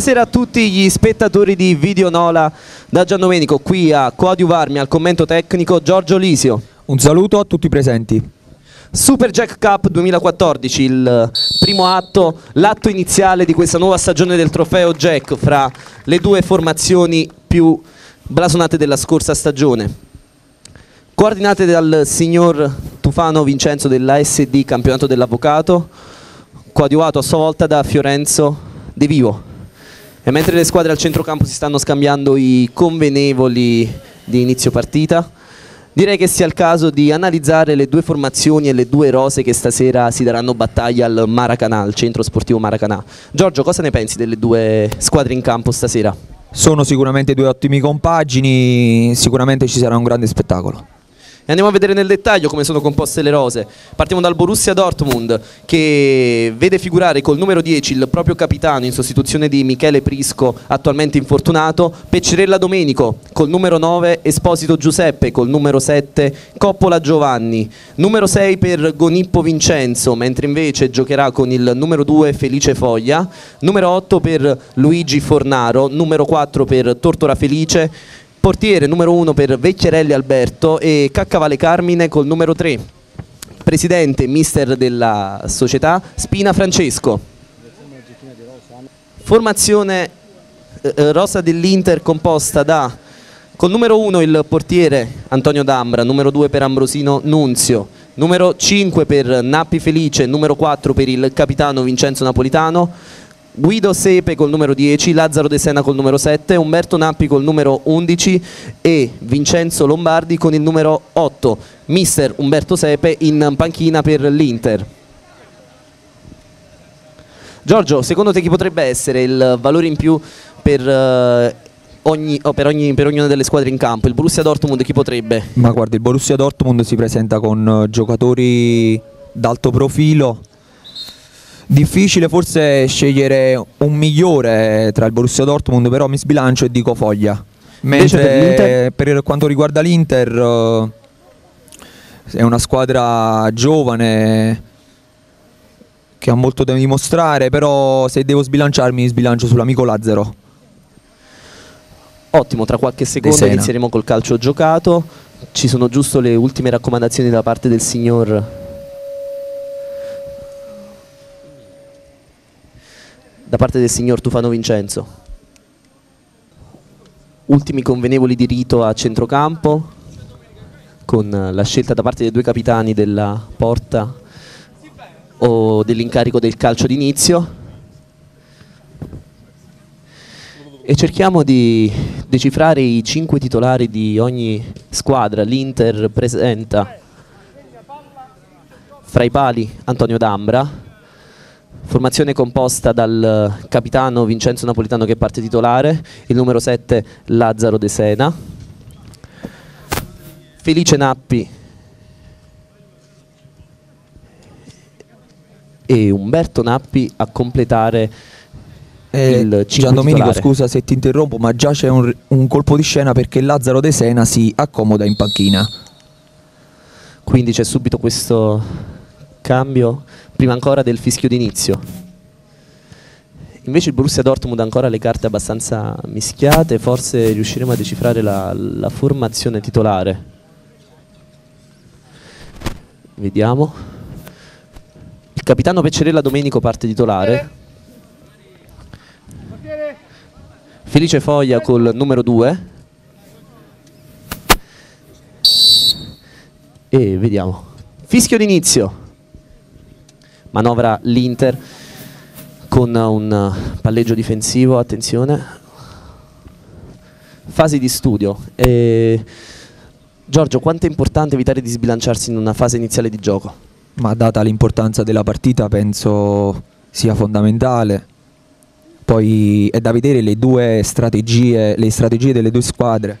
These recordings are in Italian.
Buonasera a tutti gli spettatori di Video Nola da Giandomenico, qui a coadiuvarmi al commento tecnico Giorgio Lisio. Un saluto a tutti i presenti. Super Jack Cup 2014, il primo atto, l'atto iniziale di questa nuova stagione del trofeo Jack fra le due formazioni più blasonate della scorsa stagione. Coordinate dal signor Tufano Vincenzo della SD Campionato dell'Avvocato, coadiuvato a sua volta da Fiorenzo De Vivo. E mentre le squadre al centrocampo si stanno scambiando i convenevoli di inizio partita, direi che sia il caso di analizzare le due formazioni e le due rose che stasera si daranno battaglia al Maracanà, al centro sportivo Maracanà. Giorgio, cosa ne pensi delle due squadre in campo stasera? Sono sicuramente due ottimi compagini, sicuramente ci sarà un grande spettacolo. Andiamo a vedere nel dettaglio come sono composte le rose. Partiamo dal Borussia Dortmund che vede figurare col numero 10 il proprio capitano in sostituzione di Michele Prisco, attualmente infortunato, Peccerella Domenico, col numero 9 Esposito Giuseppe, col numero 7 Coppola Giovanni, numero 6 per Gonippo Vincenzo, mentre invece giocherà con il numero 2 Felice Foglia, numero 8 per Luigi Fornaro, numero 4 per Tortora Felice, portiere numero 1 per Vecchierelli Alberto e Caccavale Carmine col numero 3 presidente mister della società Spina Francesco. Formazione eh, eh rosa dell'Inter composta da col numero 1 il portiere Antonio D'Ambra numero 2 per Ambrosino Nunzio numero 5 per Nappi Felice numero 4 per il capitano Vincenzo Napolitano Guido Sepe col numero 10, Lazzaro De Sena col numero 7, Umberto Nappi col numero 11 e Vincenzo Lombardi con il numero 8. Mister Umberto Sepe in panchina per l'Inter. Giorgio, secondo te chi potrebbe essere il valore in più per, uh, ogni, oh, per, ogni, per ognuna delle squadre in campo? Il Borussia Dortmund chi potrebbe? Ma guarda, il Borussia Dortmund si presenta con uh, giocatori d'alto profilo Difficile forse scegliere un migliore tra il Borussia Dortmund, però mi sbilancio e dico Foglia. Mentre per, per, quanto riguarda l'Inter uh, è una squadra giovane che ha molto da dimostrare, però se devo sbilanciarmi sbilancio sull'amico Lazzaro. Ottimo, tra qualche secondo inizieremo col calcio giocato. Ci sono giusto le ultime raccomandazioni da parte del signor da parte del signor Tufano Vincenzo. Ultimi convenevoli di rito a centrocampo con la scelta da parte dei due capitani della porta o dell'incarico del calcio d'inizio e cerchiamo di decifrare i cinque titolari di ogni squadra. L'Inter presenta fra i pali Antonio D'Ambra, Formazione composta dal capitano Vincenzo Napolitano che parte titolare, il numero 7 Lazzaro De Sena, Felice Nappi e Umberto Nappi a completare eh, il Gian Domenico scusa se ti interrompo ma già c'è un, un colpo di scena perché Lazzaro De Sena si accomoda in panchina. Quindi c'è subito questo cambio prima ancora del fischio d'inizio. Invece il Borussia Dortmund ha ancora le carte abbastanza mischiate, forse riusciremo a decifrare la, la formazione titolare. Vediamo. Il capitano Peccerella Domenico parte titolare. Felice Foglia col numero 2. E vediamo. Fischio d'inizio manovra l'Inter con un palleggio difensivo, attenzione, fasi di studio. E... Giorgio, quanto è importante evitare di sbilanciarsi in una fase iniziale di gioco? Ma data l'importanza della partita penso sia fondamentale. Poi è da vedere le due strategie, le strategie delle due squadre.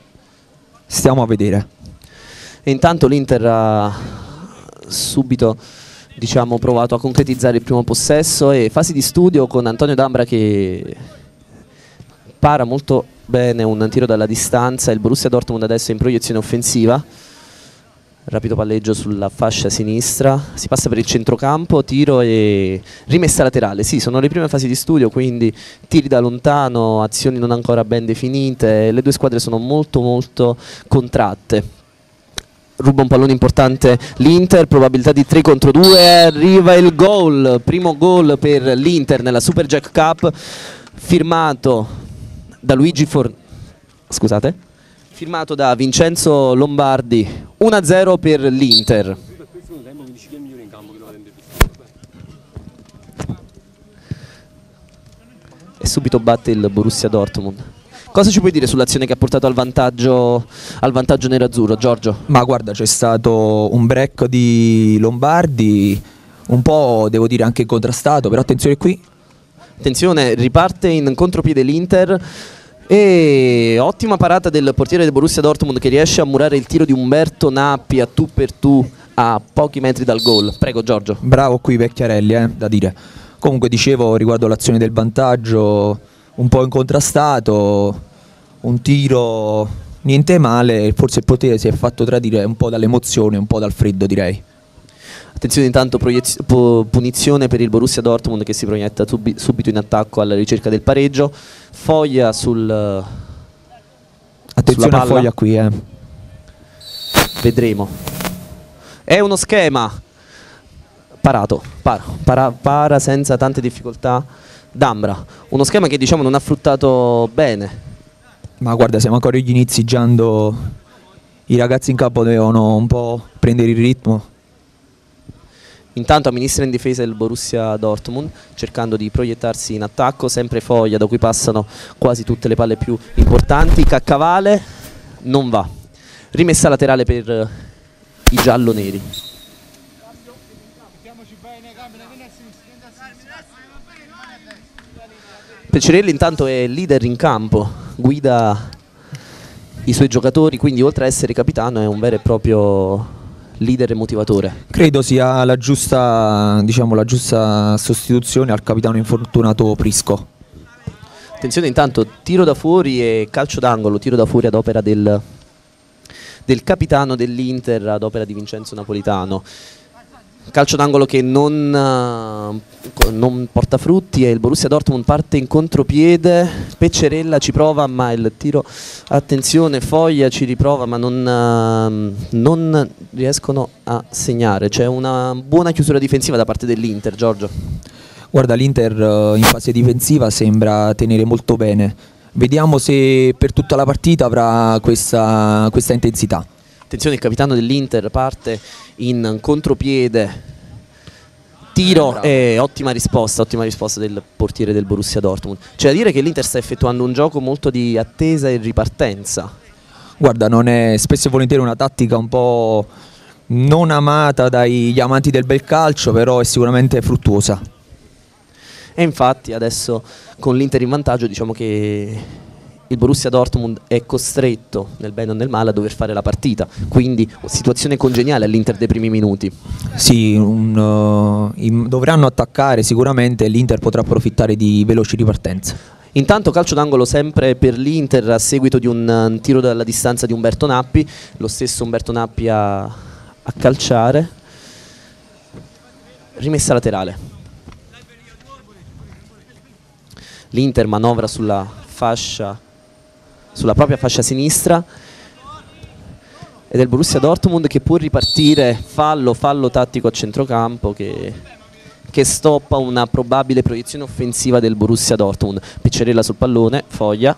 Stiamo a vedere. E intanto l'Inter ha subito diciamo, provato a concretizzare il primo possesso e fasi di studio con Antonio D'Ambra che para molto bene un tiro dalla distanza, il Borussia Dortmund adesso è in proiezione offensiva, rapido palleggio sulla fascia sinistra, si passa per il centrocampo, tiro e rimessa laterale. Sì, sono le prime fasi di studio, quindi tiri da lontano, azioni non ancora ben definite, le due squadre sono molto molto contratte. Ruba un pallone importante l'Inter, probabilità di 3 contro 2, arriva il gol, primo gol per l'Inter nella Super Jack Cup, firmato da Luigi For... scusate? Firmato da Vincenzo Lombardi, 1-0 per l'Inter. E subito batte il Borussia Dortmund. Cosa ci puoi dire sull'azione che ha portato al vantaggio, al vantaggio nero-azzurro, Giorgio? Ma guarda, c'è stato un break di Lombardi, un po' devo dire anche contrastato, però attenzione qui. Attenzione, riparte in contropiede l'Inter. E ottima parata del portiere del Borussia Dortmund che riesce a murare il tiro di Umberto Nappi a tu per tu a pochi metri dal gol. Prego Giorgio. Bravo qui Vecchiarelli, eh, da dire. Comunque dicevo riguardo l'azione del vantaggio, un po' incontrastato, un tiro niente male, forse il potere si è fatto tradire un po' dall'emozione, un po' dal freddo direi. Attenzione intanto punizione per il Borussia Dortmund che si proietta subito in attacco alla ricerca del pareggio. Foglia sul... Attenzione a Foglia qui, eh. Vedremo. È uno schema parato, para, para, para senza tante difficoltà D'Ambra. Uno schema che diciamo non ha fruttato bene. Ma guarda, siamo ancora agli inizi, Giando. I ragazzi in campo devono un po' prendere il ritmo Intanto amministra in difesa il Borussia Dortmund cercando di proiettarsi in attacco, sempre Foglia da cui passano quasi tutte le palle più importanti, Caccavale non va, rimessa laterale per i giallo-neri. Pecerelli intanto è leader in campo, guida i suoi giocatori, quindi oltre ad essere capitano è un vero e proprio leader e motivatore? Credo sia la giusta, diciamo, la giusta sostituzione al capitano infortunato Prisco. Attenzione intanto, tiro da fuori e calcio d'angolo, tiro da fuori ad opera del, del capitano dell'Inter, ad opera di Vincenzo Napolitano calcio d'angolo che non, uh, non, porta frutti e il Borussia Dortmund parte in contropiede. Peccerella ci prova ma il tiro attenzione Foglia ci riprova ma non, uh, non riescono a segnare. C'è una buona chiusura difensiva da parte dell'Inter Giorgio. Guarda l'Inter uh, in fase difensiva sembra tenere molto bene. Vediamo se per tutta la partita avrà questa, questa intensità Attenzione il capitano dell'Inter parte in contropiede. Tiro e ottima risposta, ottima risposta del portiere del Borussia Dortmund. C'è da dire che l'Inter sta effettuando un gioco molto di attesa e ripartenza. Guarda, non è spesso e volentieri una tattica un po' non amata dagli amanti del bel calcio, però è sicuramente fruttuosa. E infatti adesso con l'Inter in vantaggio diciamo che il Borussia Dortmund è costretto, nel bene o nel male, a dover fare la partita. Quindi situazione congeniale all'Inter dei primi minuti. Sì, un, uh, dovranno attaccare sicuramente e l'Inter potrà approfittare di veloci ripartenze. Intanto calcio d'angolo sempre per l'Inter a seguito di un, un tiro dalla distanza di Umberto Nappi, lo stesso Umberto Nappi a, a calciare. Rimessa laterale. L'Inter manovra sulla fascia sulla propria fascia sinistra ed è il Borussia Dortmund che può ripartire fallo, fallo tattico a centrocampo che, che stoppa una probabile proiezione offensiva del Borussia Dortmund. Piccerella sul pallone, Foglia.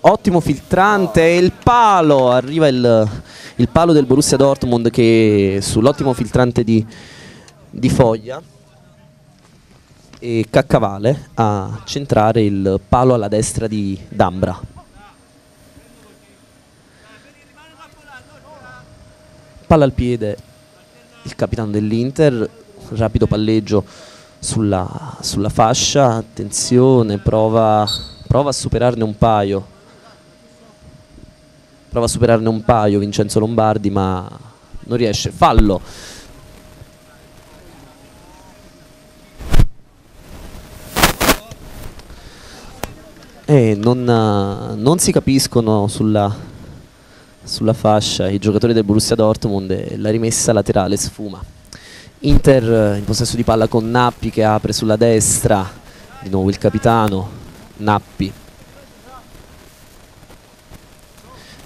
Ottimo filtrante e il palo arriva il, il palo del Borussia Dortmund che sull'ottimo filtrante di, di Foglia e Caccavale a centrare il palo alla destra di Dambra. Palla al piede il capitano dell'Inter, rapido palleggio sulla, sulla fascia, attenzione, prova, prova a superarne un paio. Prova a superarne un paio Vincenzo Lombardi ma non riesce. Fallo e non, non si capiscono sulla, sulla fascia i giocatori del Borussia Dortmund e la rimessa laterale sfuma. Inter in possesso di palla con Nappi che apre sulla destra, di nuovo il capitano, Nappi.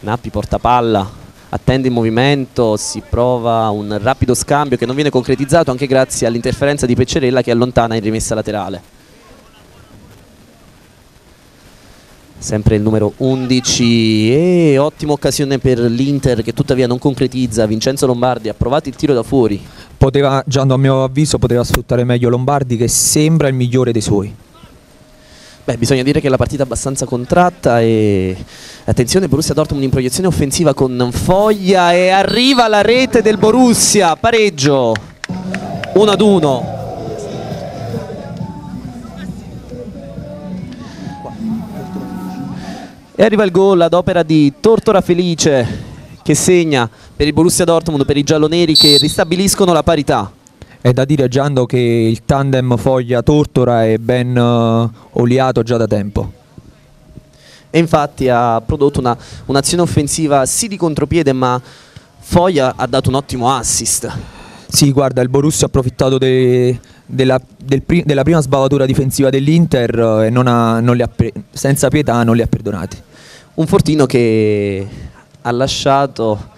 Nappi porta palla, attende il movimento, si prova un rapido scambio che non viene concretizzato anche grazie all'interferenza di Peccerella che allontana in rimessa laterale. Sempre il numero 11 e ottima occasione per l'Inter che tuttavia non concretizza. Vincenzo Lombardi ha provato il tiro da fuori. Poteva, già a mio avviso poteva sfruttare meglio Lombardi che sembra il migliore dei suoi. Beh, bisogna dire che la partita è abbastanza contratta e attenzione Borussia Dortmund in proiezione offensiva con Foglia e arriva la rete del Borussia, pareggio. 1 ad 1 E arriva il gol ad opera di Tortora Felice che segna per il Borussia Dortmund, per i gialloneri che ristabiliscono la parità. È da dire Giando che il tandem Foglia-Tortora è ben uh, oliato già da tempo. E infatti ha prodotto un'azione un offensiva sì di contropiede ma Foglia ha dato un ottimo assist. Sì, guarda, il Borussia ha approfittato de, della, del pri, della, prima sbavatura difensiva dell'Inter e non ha, non ha, senza pietà non li ha perdonati. Un Fortino che ha lasciato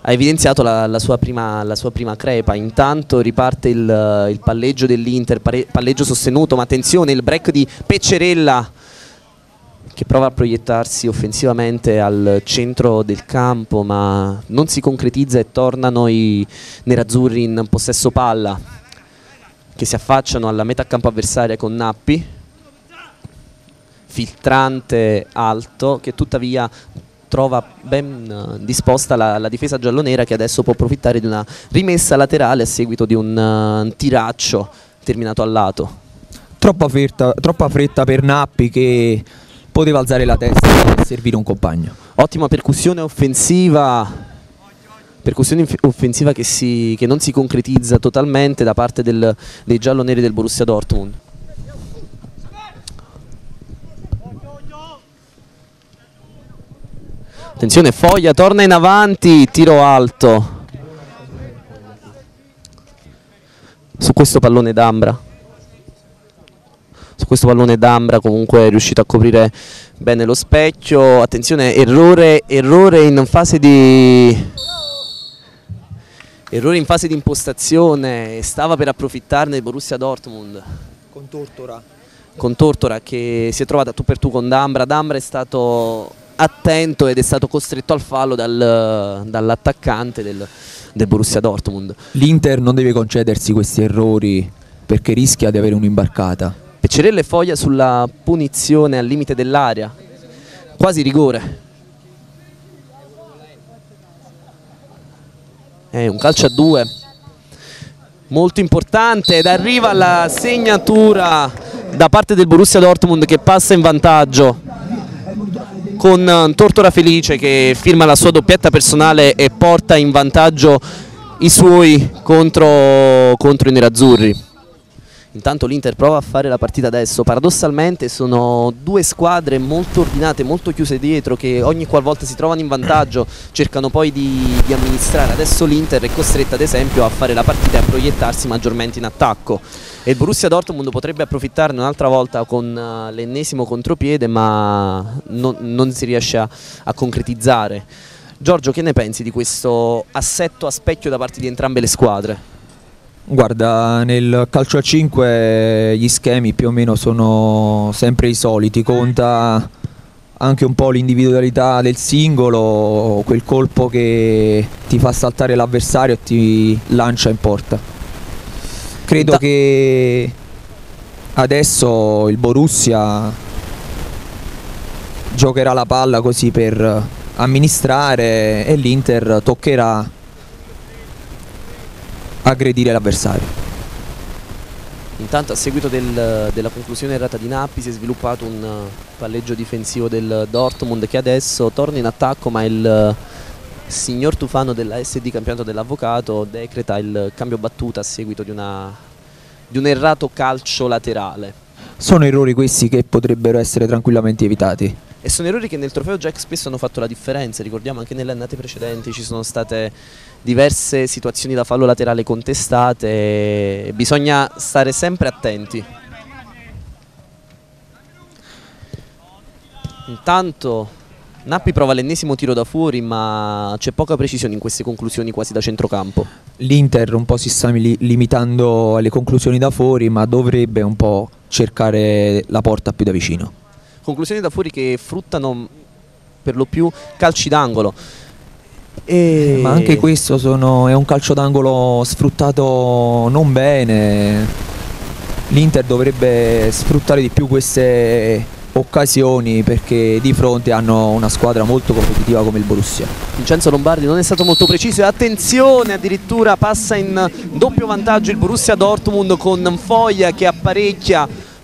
ha evidenziato la, la, sua prima, la, sua prima, crepa. Intanto riparte il, il palleggio dell'Inter, palleggio sostenuto, ma attenzione, il break di Peccerella che prova a proiettarsi offensivamente al centro del campo, ma non si concretizza e tornano i nerazzurri in possesso palla che si affacciano alla metà campo avversaria con Nappi filtrante alto che tuttavia trova ben uh, disposta la, la, difesa giallonera che adesso può approfittare di una rimessa laterale a seguito di un uh, tiraccio terminato al lato. Troppa fretta, troppa fretta per Nappi che poteva alzare la testa e servire un compagno. Ottima percussione offensiva, percussione offensiva che, si, che non si concretizza totalmente da parte del, dei gialloneri del Borussia Dortmund. Attenzione Foglia, torna in avanti, tiro alto. Su questo pallone d'Ambra. Su questo pallone d'Ambra comunque è riuscito a coprire bene lo specchio. Attenzione, errore, errore in fase di... Errore in fase di impostazione, stava per approfittarne il Borussia Dortmund. Con Tortora. Con Tortora che si è trovata tu per tu con D'Ambra. D'Ambra è stato attento ed è stato costretto al fallo dal, dall'attaccante del, del Borussia Dortmund. L'Inter non deve concedersi questi errori perché rischia di avere un'imbarcata. Peccerella e Foglia sulla punizione al limite dell'area, quasi rigore. È un calcio a due molto importante ed arriva la segnatura da parte del Borussia Dortmund che passa in vantaggio con eh, Tortora Felice che firma la sua doppietta personale e porta in vantaggio i suoi contro, contro i nerazzurri. Intanto l'Inter prova a fare la partita adesso, paradossalmente sono due squadre molto ordinate, molto chiuse dietro che ogni qualvolta si trovano in vantaggio cercano poi di, di amministrare. Adesso l'Inter è costretta ad esempio a fare la partita e a proiettarsi maggiormente in attacco e il Borussia Dortmund potrebbe approfittarne un'altra volta con uh, l'ennesimo contropiede ma non, non si riesce a, a concretizzare. Giorgio che ne pensi di questo assetto a specchio da parte di entrambe le squadre? Guarda, nel calcio a 5 gli schemi più o meno sono sempre i soliti, conta anche un po' l'individualità del singolo, quel colpo che ti fa saltare l'avversario e ti lancia in porta. Credo che adesso il Borussia giocherà la palla così per amministrare e l'Inter toccherà aggredire l'avversario. Intanto a seguito del, della conclusione errata di Nappi si è sviluppato un uh, palleggio difensivo del Dortmund che adesso torna in attacco ma il signor Tufano della SD campionato dell'avvocato decreta il cambio battuta a seguito di, una, di un errato calcio laterale. Sono errori questi che potrebbero essere tranquillamente evitati. e sono errori che nel trofeo Jack spesso hanno fatto la differenza, ricordiamo anche nelle annate precedenti ci sono state diverse situazioni da fallo laterale contestate, bisogna stare sempre attenti. Intanto Nappi prova l'ennesimo tiro da fuori ma c'è poca precisione in queste conclusioni quasi da centrocampo. L'Inter un po' si sta li limitando alle conclusioni da fuori ma dovrebbe un po' cercare la porta più da vicino. Conclusioni da fuori che fruttano per lo più calci d'angolo. E... Ma anche questo sono, è un calcio d'angolo sfruttato non bene. L'Inter dovrebbe sfruttare di più queste occasioni perché di fronte hanno una squadra molto competitiva come il Borussia. Vincenzo Lombardi non è stato molto preciso e attenzione addirittura passa in doppio vantaggio il Borussia Dortmund con Foglia che apparecchia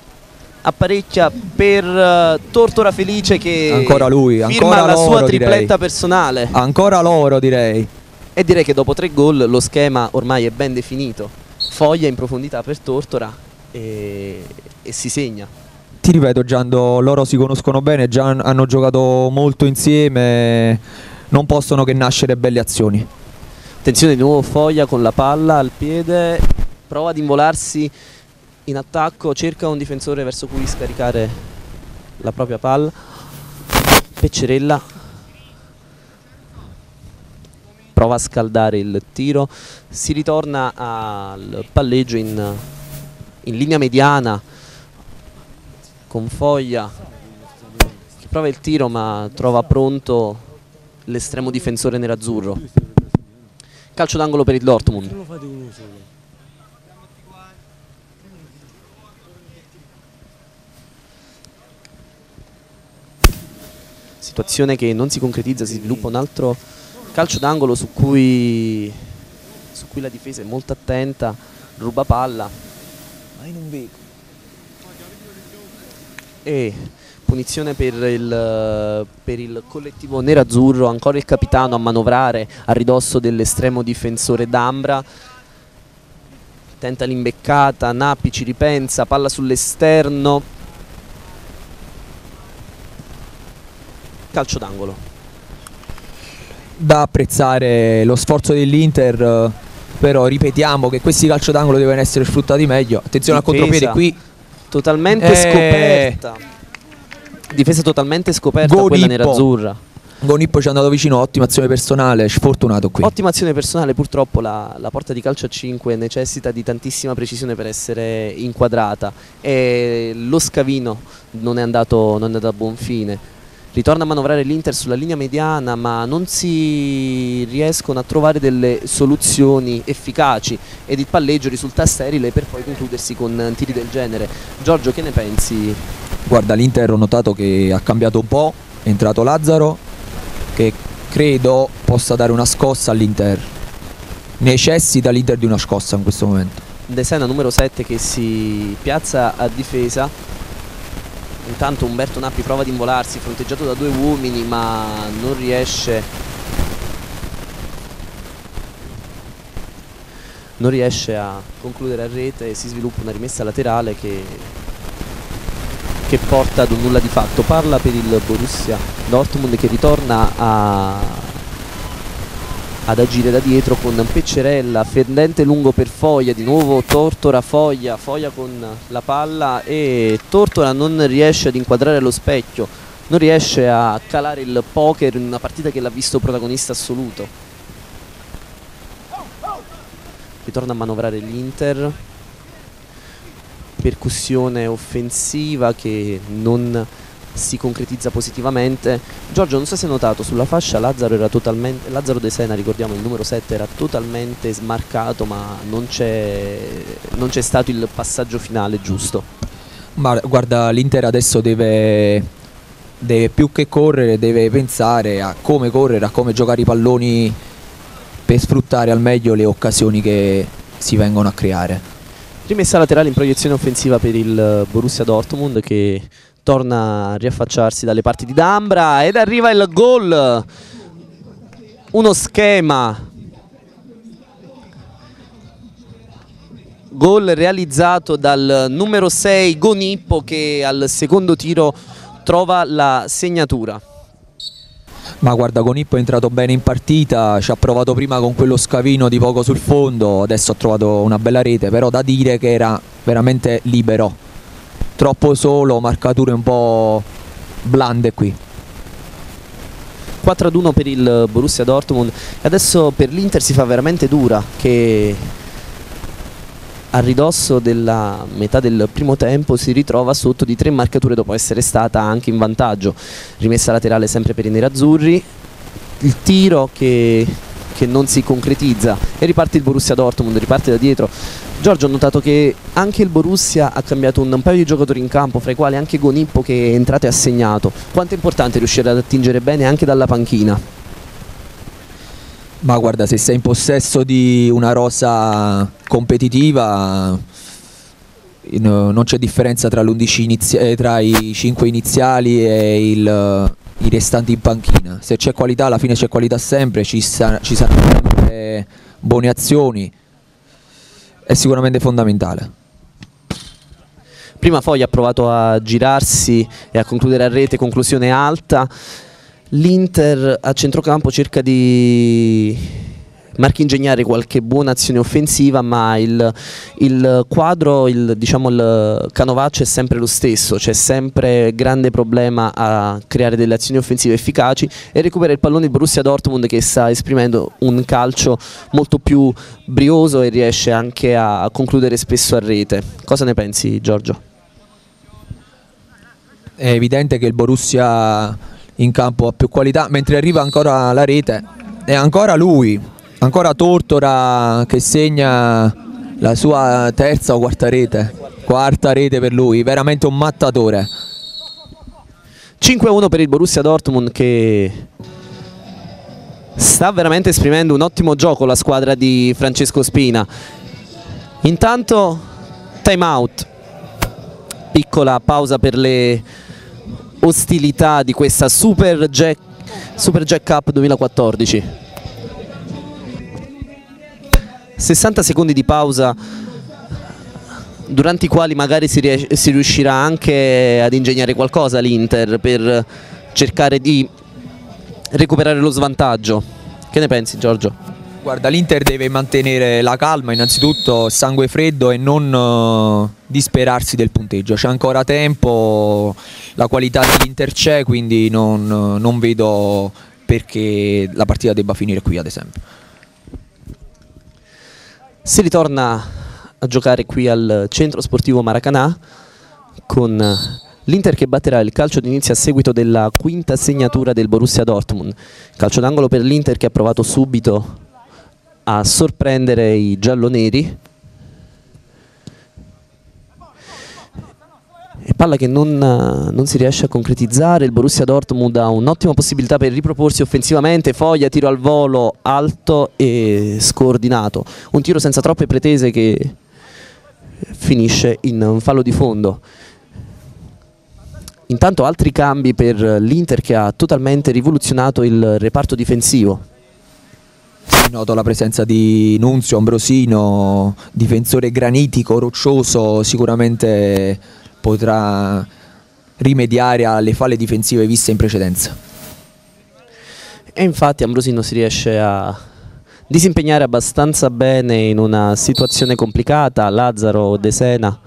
apparecchia per uh, Tortora Felice che ancora lui, ancora la sua tripletta direi. personale. Ancora loro direi. E direi che dopo tre gol lo schema ormai è ben definito. Foglia in profondità per Tortora e, e si segna ti ripeto Giando, loro si conoscono bene, già hanno giocato molto insieme, non possono che nascere belle azioni. Attenzione di nuovo Foglia con la palla al piede, prova ad involarsi in attacco, cerca un difensore verso cui scaricare la propria palla. Peccerella prova a scaldare il tiro, si ritorna al palleggio in, in linea mediana con Foglia che prova il tiro ma trova pronto l'estremo difensore nerazzurro. Calcio d'angolo per il Dortmund. Situazione che non si concretizza si sviluppa un altro calcio d'angolo su su cui la difesa è molto attenta ruba palla ma in un becco e punizione per il, per il, collettivo nerazzurro, ancora il capitano a manovrare a ridosso dell'estremo difensore d'Ambra. Tenta l'imbeccata, Nappi ci ripensa, palla sull'esterno. Calcio d'angolo. Da apprezzare lo sforzo dell'Inter, però ripetiamo che questi calcio d'angolo devono essere sfruttati meglio. Attenzione al contropiede qui totalmente eh. scoperta. Difesa totalmente scoperta Gonippo. quella nerazzurra. Gonippo ci è andato vicino, ottima azione personale, sfortunato qui. Ottima azione personale, purtroppo la, la, porta di calcio a 5 necessita di tantissima precisione per essere inquadrata e lo scavino non è andato, non è andato a buon fine ritorna a manovrare l'Inter sulla linea mediana ma non si riescono a trovare delle soluzioni efficaci ed il palleggio risulta sterile per poi concludersi con tiri del genere. Giorgio che ne pensi? Guarda l'Inter ho notato che ha cambiato un po', è entrato Lazzaro che credo possa dare una scossa all'Inter, necessita l'Inter di una scossa in questo momento. De Sena numero 7 che si piazza a difesa Intanto Umberto Nappi prova ad involarsi, fronteggiato da due uomini ma non riesce non riesce a concludere a rete e si sviluppa una rimessa laterale che, che porta ad un nulla di fatto. Parla per il Borussia Dortmund che ritorna a ad agire da dietro con Peccerella, fendente lungo per Foglia, di nuovo Tortora Foglia, Foglia con la palla e Tortora non riesce ad inquadrare lo specchio, non riesce a calare il poker in una partita che l'ha visto protagonista assoluto. Ritorna a manovrare l'Inter, percussione offensiva che non si concretizza positivamente. Giorgio, non so se hai notato, sulla fascia Lazzaro era totalmente Lazzaro De Sena, ricordiamo il numero 7 era totalmente smarcato, ma non c'è non c'è stato il passaggio finale giusto. Ma guarda, l'Inter adesso deve, deve più che correre, deve pensare a come correre, a come giocare i palloni per sfruttare al meglio le occasioni che si vengono a creare. Rimessa laterale in proiezione offensiva per il Borussia Dortmund che torna a riaffacciarsi dalle parti di D'Ambra ed arriva il gol uno schema gol realizzato dal numero 6 Gonippo che al secondo tiro trova la segnatura. Ma guarda, Conippo è entrato bene in partita, ci ha provato prima con quello scavino di poco sul fondo, adesso ha trovato una bella rete, però da dire che era veramente libero. Troppo solo, marcature un po' blande qui. 4-1 per il Borussia Dortmund. Adesso per l'Inter si fa veramente dura che a ridosso della metà del primo tempo si ritrova sotto di tre marcature dopo essere stata anche in vantaggio. Rimessa laterale sempre per i nerazzurri. Il tiro che, che non si concretizza. E riparte il Borussia Dortmund riparte da dietro Giorgio ho notato che anche il Borussia ha cambiato un, un paio di giocatori in campo, fra i quali anche Gonippo che è entrato e ha segnato. Quanto è importante riuscire ad attingere bene anche dalla panchina? Ma guarda, se sei in possesso di una rosa competitiva non c'è differenza tra, eh, tra, i 5 iniziali e il, i restanti in panchina. Se c'è qualità, alla fine c'è qualità sempre, ci, sa ci saranno sempre buone azioni è sicuramente fondamentale. Prima Foglia ha provato a girarsi e a concludere a rete, conclusione alta. L'Inter a centrocampo cerca di marchingegnare qualche buona azione offensiva ma il, il quadro, il, diciamo il canovaccio è sempre lo stesso, c'è sempre grande problema a creare delle azioni offensive efficaci e recupera il pallone il Borussia Dortmund che sta esprimendo un calcio molto più brioso e riesce anche a concludere spesso a rete. Cosa ne pensi Giorgio? È evidente che il Borussia in campo ha più qualità, mentre arriva ancora la rete è ancora lui Ancora Tortora che segna la sua terza o quarta rete. Quarta rete per lui, veramente un mattatore. 5-1 per il Borussia Dortmund che sta veramente esprimendo un ottimo gioco la squadra di Francesco Spina. Intanto time out. Piccola pausa per le ostilità di questa Super Jack, Super Jack Cup 2014. 60 secondi di pausa durante i quali magari si, si riuscirà anche ad ingegnare qualcosa l'Inter per cercare di recuperare lo svantaggio. Che ne pensi Giorgio? Guarda, l'Inter deve mantenere la calma, innanzitutto sangue freddo e non uh, disperarsi del punteggio. C'è ancora tempo, la qualità dell'Inter c'è, quindi non, non vedo perché la partita debba finire qui ad esempio. Si ritorna a giocare qui al centro sportivo Maracanà con l'Inter che batterà il calcio d'inizio a seguito della quinta segnatura del Borussia Dortmund. Calcio d'angolo per l'Inter che ha provato subito a sorprendere i gialloneri palla che non, non, si riesce a concretizzare, il Borussia Dortmund ha un'ottima possibilità per riproporsi offensivamente, Foglia tiro al volo alto e scordinato, un tiro senza troppe pretese che finisce in un fallo di fondo. Intanto altri cambi per l'Inter che ha totalmente rivoluzionato il reparto difensivo. Noto la presenza di Nunzio, Ambrosino, difensore granitico, roccioso, sicuramente potrà rimediare alle falle difensive viste in precedenza. E infatti Ambrosino si riesce a disimpegnare abbastanza bene in una situazione complicata, Lazzaro De Sena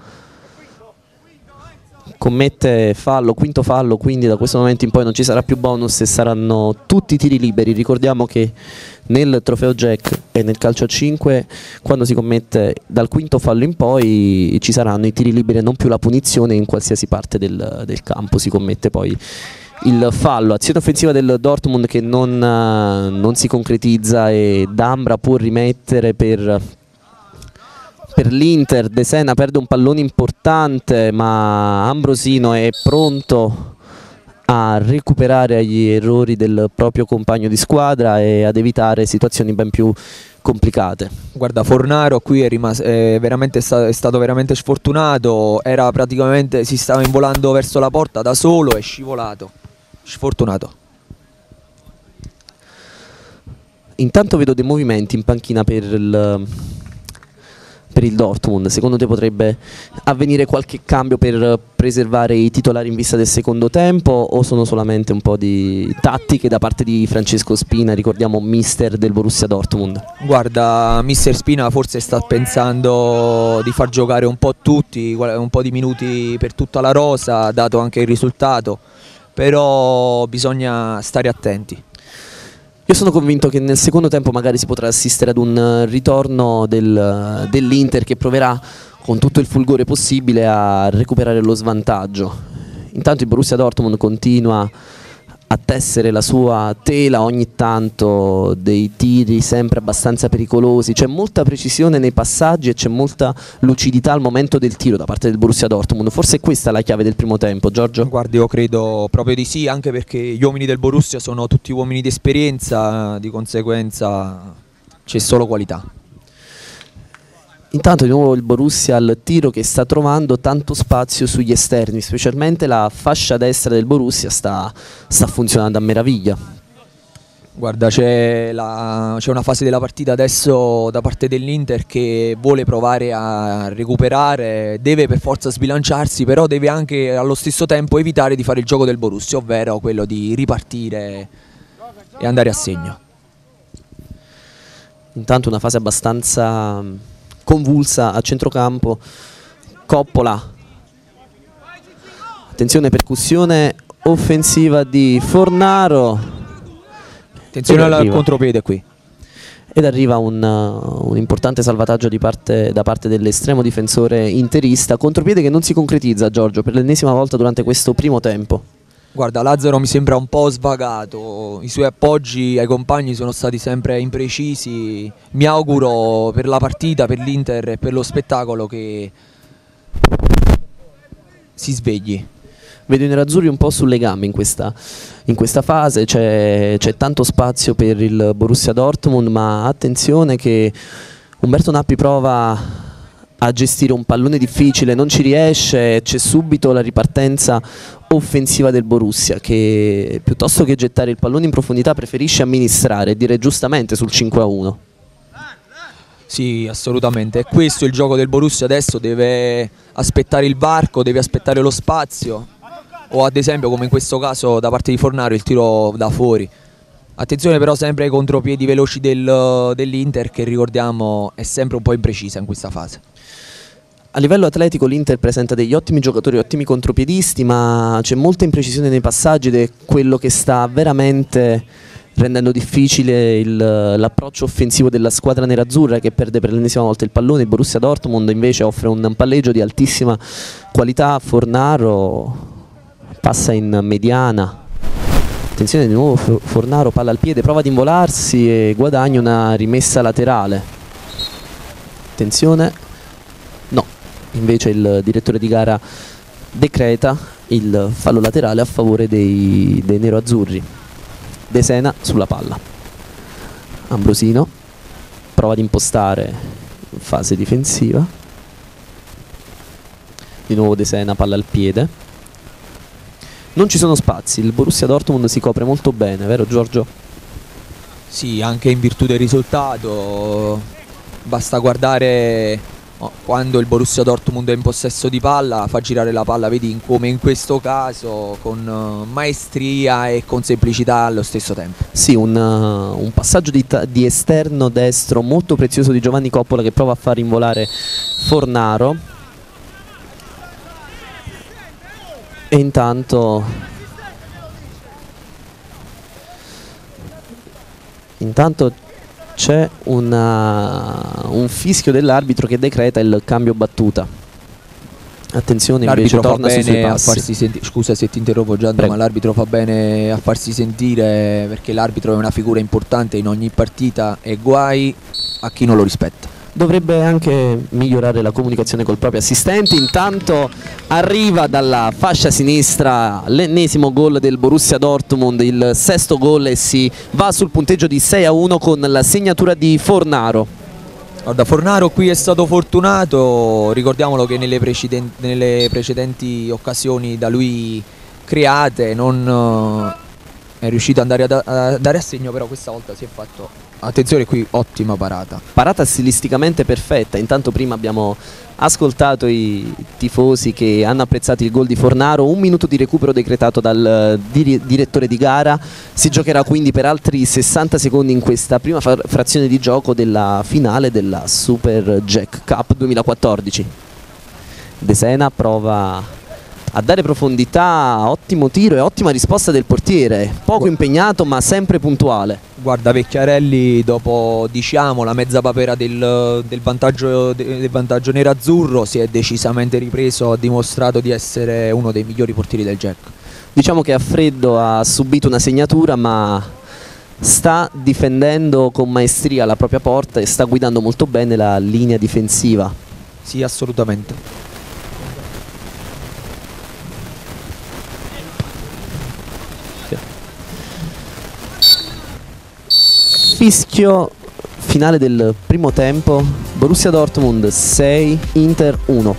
commette fallo, quinto fallo, quindi da questo momento in poi non ci sarà più bonus e saranno tutti tiri liberi. Ricordiamo che nel trofeo Jack e nel calcio a 5 quando si commette dal quinto fallo in poi ci saranno i tiri liberi e non più la punizione in qualsiasi parte del, del campo si commette poi il fallo, azione offensiva del Dortmund che non, non si concretizza e Dambra può rimettere per per l'Inter, De Sena perde un pallone importante ma Ambrosino è pronto a recuperare agli errori del proprio compagno di squadra e ad evitare situazioni ben più complicate. Guarda, Fornaro qui è, rimasto, è, veramente è stato veramente sfortunato, era praticamente, si stava involando verso la porta da solo e scivolato, sfortunato. Intanto vedo dei movimenti in panchina per il per il Dortmund. Secondo te potrebbe avvenire qualche cambio per preservare i titolari in vista del secondo tempo o sono solamente un po' di tattiche da parte di Francesco Spina, ricordiamo mister del Borussia Dortmund? Guarda, mister Spina forse sta pensando di far giocare un po' tutti, un po' di minuti per tutta la rosa, dato anche il risultato, però bisogna stare attenti. Io sono convinto che nel secondo tempo magari si potrà assistere ad un ritorno del, dell'Inter che proverà con tutto il fulgore possibile a recuperare lo svantaggio. Intanto il Borussia Dortmund continua a tessere la sua tela ogni tanto dei tiri sempre abbastanza pericolosi, c'è molta precisione nei passaggi e c'è molta lucidità al momento del tiro da parte del Borussia Dortmund, forse è questa la chiave del primo tempo, Giorgio? Guardi, io credo proprio di sì, anche perché gli uomini del Borussia sono tutti uomini di esperienza, di conseguenza c'è solo qualità. Intanto di nuovo il Borussia al tiro che sta trovando tanto spazio sugli esterni, specialmente la fascia destra del Borussia sta, sta funzionando a meraviglia. Guarda, c'è, una fase della partita adesso da parte dell'Inter che vuole provare a recuperare, deve per forza sbilanciarsi, però deve anche allo stesso tempo evitare di fare il gioco del Borussia, ovvero quello di ripartire e andare a segno. Intanto una fase abbastanza convulsa a centrocampo. Coppola. Attenzione percussione offensiva di Fornaro. Attenzione al contropiede qui. Ed arriva un, uh, un importante salvataggio parte, da parte dell'estremo difensore interista. Contropiede che non si concretizza Giorgio per l'ennesima volta durante questo primo tempo Guarda, Lazzaro mi sembra un po' svagato, i suoi appoggi ai compagni sono stati sempre imprecisi, mi auguro per la partita, per l'Inter e per lo spettacolo che si svegli. Vedo i nerazzurri un po' sulle gambe in questa, in questa fase, c'è tanto spazio per il Borussia Dortmund, ma attenzione che Umberto Nappi prova a gestire un pallone difficile, non ci riesce, c'è subito la ripartenza offensiva del Borussia che piuttosto che gettare il pallone in profondità preferisce amministrare e dire giustamente sul 5 a 1. Sì, assolutamente. È questo il gioco del Borussia adesso, deve aspettare il varco, deve aspettare lo spazio o ad esempio come in questo caso da parte di Fornaro il tiro da fuori. Attenzione però sempre ai contropiedi veloci del, dell'Inter che ricordiamo è sempre un po' imprecisa in questa fase. A livello atletico l'Inter presenta degli ottimi giocatori, ottimi contropiedisti, ma c'è molta imprecisione nei passaggi ed è quello che sta veramente rendendo difficile l'approccio offensivo della squadra nerazzurra che perde per l'ennesima volta il pallone. Il Borussia Dortmund invece offre un palleggio di altissima qualità. Fornaro passa in mediana. Attenzione di nuovo Fornaro, palla al piede, prova ad involarsi e guadagna una rimessa laterale. Attenzione, invece il direttore di gara decreta il fallo laterale a favore dei, dei neroazzurri. De Sena sulla palla. Ambrosino prova ad impostare in fase difensiva. Di nuovo De Sena palla al piede. Non ci sono spazi, il Borussia Dortmund si copre molto bene, vero Giorgio? Sì, anche in virtù del risultato. Basta guardare quando il Borussia Dortmund è in possesso di palla fa girare la palla, vedi come in questo caso con uh, maestria e con semplicità allo stesso tempo. Sì, un, uh, un passaggio di, di, esterno destro molto prezioso di Giovanni Coppola che prova a far involare Fornaro. E intanto intanto c'è un fischio dell'arbitro che decreta il cambio battuta. Attenzione l'arbitro fa bene a farsi sentire. Scusa se ti interrompo Gianni, Prego. ma l'arbitro fa bene a farsi sentire perché l'arbitro è una figura importante in ogni partita e guai a chi non lo rispetta dovrebbe anche migliorare la comunicazione col proprio assistente. Intanto arriva dalla fascia sinistra l'ennesimo gol del Borussia Dortmund, il sesto gol e si va sul punteggio di 6 a 1 con la segnatura di Fornaro. Guarda, Fornaro qui è stato fortunato, ricordiamolo che nelle precedenti, nelle precedenti occasioni da lui create non, è riuscito ad andare a, a dare a segno, però questa volta si è fatto, attenzione qui, ottima parata. Parata stilisticamente perfetta, intanto prima abbiamo ascoltato i tifosi che hanno apprezzato il gol di Fornaro, un minuto di recupero decretato dal dir direttore di gara, si giocherà quindi per altri 60 secondi in questa prima frazione di gioco della finale della Super Jack Cup 2014. De Sena prova a dare profondità, ottimo tiro e ottima risposta del portiere, poco impegnato ma sempre puntuale. Guarda Vecchiarelli dopo diciamo la mezza papera del, del, vantaggio, del vantaggio nero-azzurro si è decisamente ripreso, ha dimostrato di essere uno dei migliori portieri del Jack. Diciamo che a freddo ha subito una segnatura ma sta difendendo con maestria la propria porta e sta guidando molto bene la linea difensiva. Sì, assolutamente. Fischio finale del primo tempo Borussia Dortmund 6 Inter 1